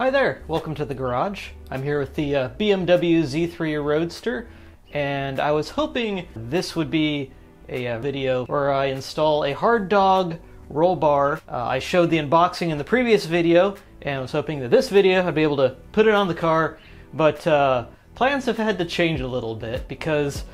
Hi there, welcome to the garage. I'm here with the uh, BMW Z3 Roadster, and I was hoping this would be a, uh, video where I install a hard dog roll bar. Uh, I showed the unboxing in the previous video, and I was hoping that this video I'd be able to put it on the car, but uh, plans have had to change a little bit because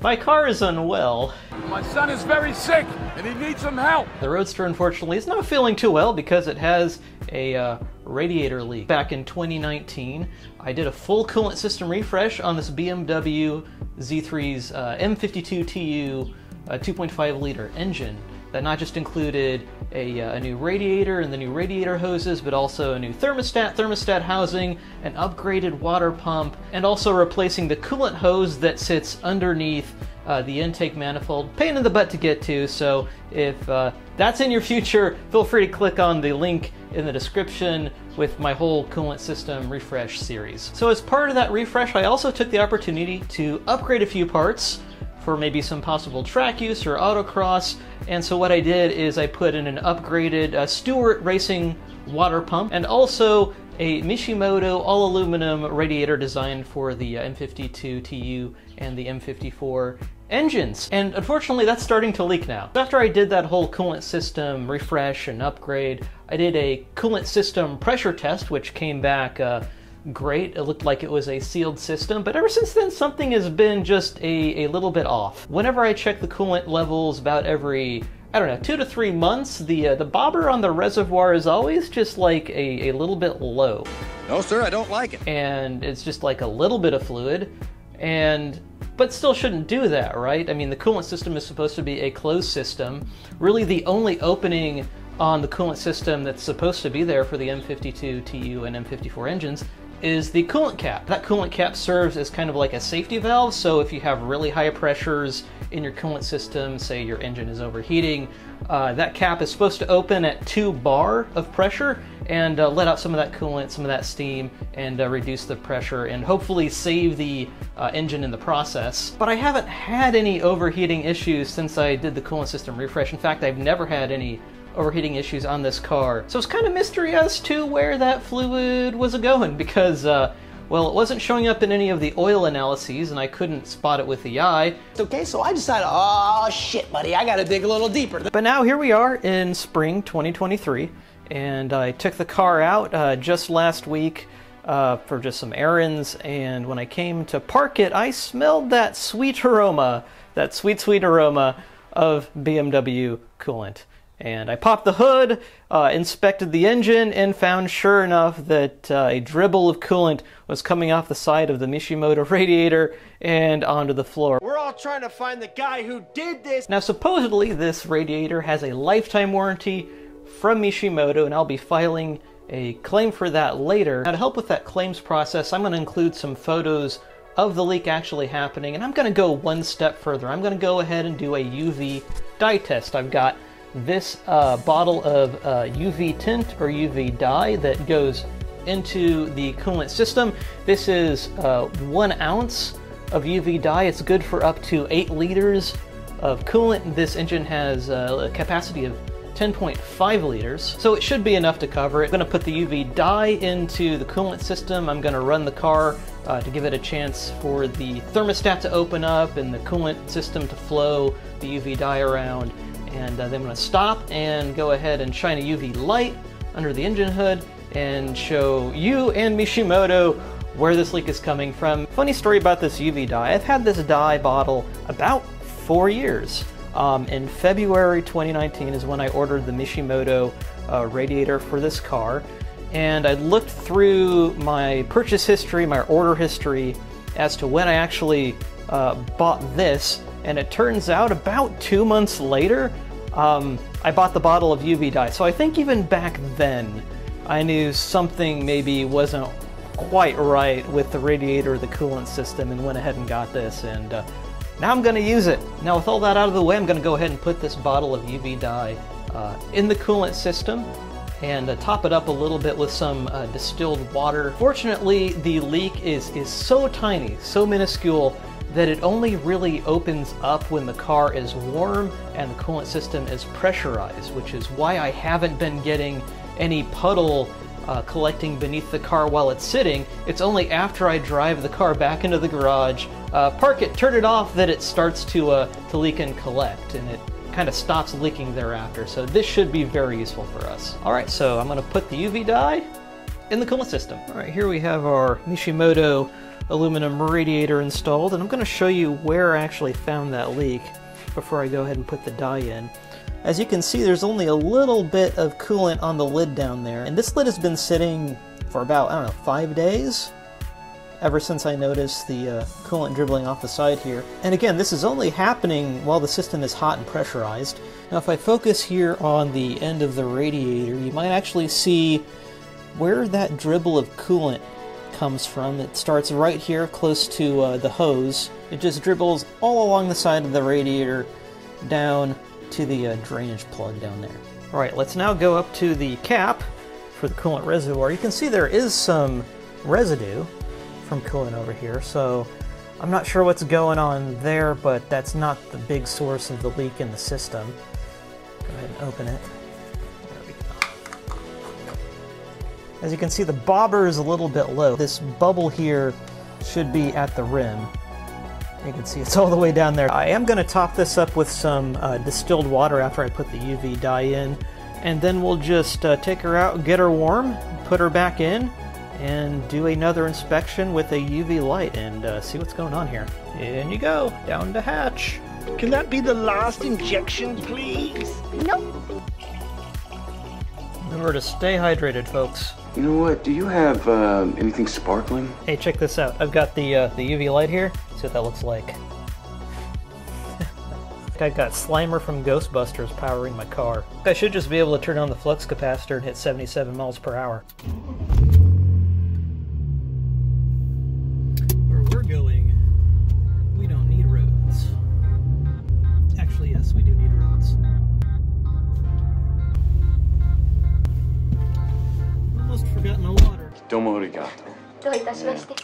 my car is unwell. My son is very sick and he needs some help. The Roadster, unfortunately, is not feeling too well because it has a uh, radiator leak. Back in 2019, I did a full coolant system refresh on this BMW Z3's uh, M52TU uh, 2.5 liter engine that not just included a, uh, a, new radiator and the new radiator hoses, but also a new thermostat, thermostat housing, an upgraded water pump, and also replacing the coolant hose that sits underneath uh, the intake manifold. Pain in the butt to get to, so if uh, that's in your future, feel free to click on the link in the description with my whole coolant system refresh series. So as part of that refresh, I also took the opportunity to upgrade a few parts for maybe some possible track use or autocross. And so what I did is I put in an upgraded uh, Stewart Racing water pump and also a Mishimoto all aluminum radiator designed for the uh, M52 TU and the M54 engines. And unfortunately, that's starting to leak now. After I did that whole coolant system refresh and upgrade, I did a coolant system pressure test, which came back uh, great. It looked like it was a sealed system, but ever since then, something has been just a, a little bit off. Whenever I check the coolant levels about every I don't know, two to three months, the uh, the bobber on the reservoir is always just like a, a little bit low. No, sir, I don't like it. And it's just like a little bit of fluid, and but still shouldn't do that, right? I mean, the coolant system is supposed to be a closed system. Really, the only opening on the coolant system that's supposed to be there for the M52 TU and M54 engines is the coolant cap. That coolant cap serves as kind of like a safety valve, so if you have really high pressures in your coolant system, say your engine is overheating, uh, that cap is supposed to open at 2 bar of pressure and uh, let out some of that coolant, some of that steam, and uh, reduce the pressure and hopefully save the uh, engine in the process. But I haven't had any overheating issues since I did the coolant system refresh. In fact, I've never had any overheating issues on this car. So it's kind of mystery as to where that fluid was going because, uh, well, it wasn't showing up in any of the oil analyses and I couldn't spot it with the eye. Okay, so I decided, oh shit, buddy, I gotta dig a little deeper. But now here we are in spring 2023 and I took the car out uh, just last week. Uh, for just some errands, and when I came to park it, I smelled that sweet aroma, that sweet, sweet aroma of BMW coolant. And I popped the hood, uh, inspected the engine, and found sure enough that uh, a dribble of coolant was coming off the side of the Mishimoto radiator and onto the floor. We're all trying to find the guy who did this. Now, supposedly, this radiator has a lifetime warranty from Mishimoto, and I'll be filing a claim for that later. Now, to help with that claims process, I'm going to include some photos of the leak actually happening, and I'm going to go one step further. I'm going to go ahead and do a UV dye test. I've got this uh, bottle of uh, UV tint or UV dye that goes into the coolant system. This is uh, one ounce of UV dye. It's good for up to eight liters of coolant. This engine has uh, a capacity of 10.5 liters, so it should be enough to cover it. I'm gonna put the UV dye into the coolant system. I'm gonna run the car uh, to give it a chance for the thermostat to open up and the coolant system to flow the UV dye around. And uh, then I'm to stop and go ahead and shine a UV light under the engine hood and show you and Mishimoto where this leak is coming from. Funny story about this UV dye. I've had this dye bottle about four years. Um, in February 2019 is when I ordered the Mishimoto uh, radiator for this car. And I looked through my purchase history, my order history, as to when I actually uh, bought this. And it turns out about two months later, um, I bought the bottle of UV dye. So I think even back then, I knew something maybe wasn't quite right with the radiator, the coolant system, and went ahead and got this. And uh, now I'm going to use it. Now with all that out of the way, I'm going to go ahead and put this bottle of UV dye uh, in the coolant system and uh, top it up a little bit with some uh, distilled water. Fortunately, the leak is, is so tiny, so minuscule, that it only really opens up when the car is warm and the coolant system is pressurized, which is why I haven't been getting any puddle uh, collecting beneath the car while it's sitting. It's only after I drive the car back into the garage, uh, park it, turn it off, that it starts to, uh, to leak and collect, and it kind of stops leaking thereafter. So this should be very useful for us. All right, so I'm gonna put the UV dye in the coolant system. All right, here we have our Mishimoto aluminum radiator installed, and I'm gonna show you where I actually found that leak before I go ahead and put the dye in. As you can see, there's only a little bit of coolant on the lid down there. And this lid has been sitting for about, I don't know, five days? Ever since I noticed the uh, coolant dribbling off the side here. And again, this is only happening while the system is hot and pressurized. Now if I focus here on the end of the radiator, you might actually see where that dribble of coolant comes from. It starts right here close to uh, the hose. It just dribbles all along the side of the radiator down to the uh, drainage plug down there. All right, let's now go up to the cap for the coolant reservoir. You can see there is some residue from coolant over here, so I'm not sure what's going on there, but that's not the big source of the leak in the system. Go ahead and open it. As you can see, the bobber is a little bit low. This bubble here should be at the rim. You can see it's all the way down there. I am going to top this up with some uh, distilled water after I put the UV dye in, and then we'll just uh, take her out, get her warm, put her back in, and do another inspection with a UV light and uh, see what's going on here. In you go, down to hatch. Can that be the last injection, please? Nope. Remember to stay hydrated, folks. You know what? Do you have um, anything sparkling? Hey, check this out. I've got the uh, the UV light here. See what that looks like. I've got Slimer from Ghostbusters powering my car. I should just be able to turn on the flux capacitor and hit 77 miles per hour. かったどういたしまして、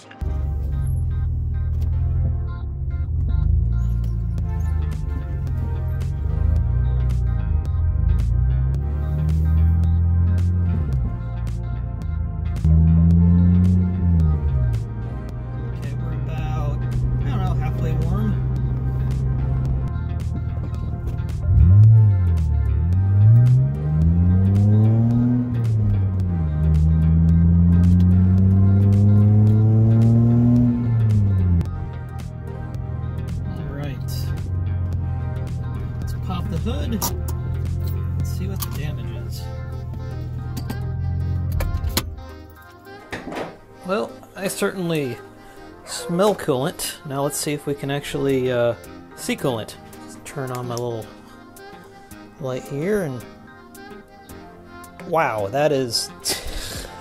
certainly smell coolant. Now let's see if we can actually uh, see coolant. Turn on my little light here and wow, that is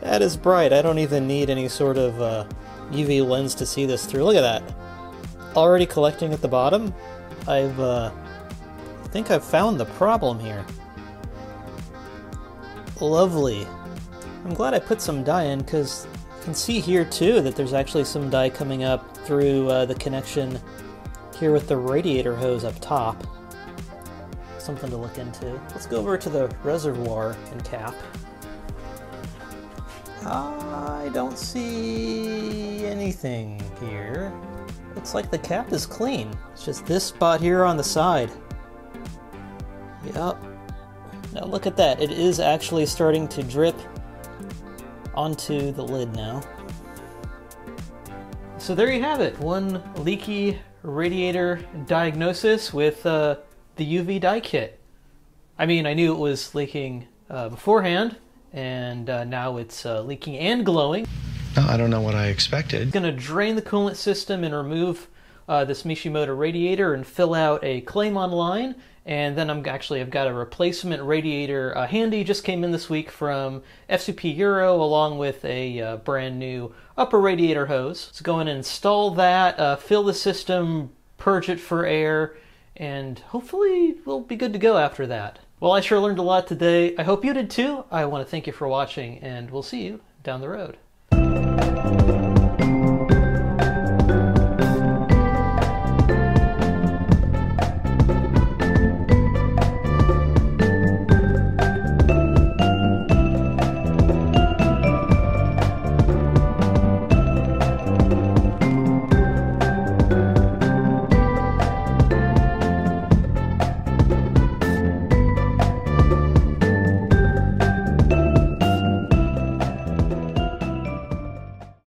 that is bright. I don't even need any sort of uh, UV lens to see this through. Look at that. Already collecting at the bottom. I've uh, I think I've found the problem here. Lovely. I'm glad I put some dye in because you can see here too that there's actually some dye coming up through uh, the connection here with the radiator hose up top. Something to look into. Let's go over to the reservoir and cap. I don't see anything here. Looks like the cap is clean. It's just this spot here on the side. Yep. Now look at that. It is actually starting to drip onto the lid now. So there you have it, one leaky radiator diagnosis with uh, the UV dye kit. I mean, I knew it was leaking uh, beforehand, and uh, now it's uh, leaking and glowing. No, I don't know what I expected. Going to drain the coolant system and remove uh, this Mishimoto radiator and fill out a claim online. And then I'm actually I've got a replacement radiator uh, handy. Just came in this week from FCP Euro along with a uh, brand new upper radiator hose. So go and install that, uh, fill the system, purge it for air, and hopefully we'll be good to go after that. Well, I sure learned a lot today. I hope you did too. I want to thank you for watching, and we'll see you down the road.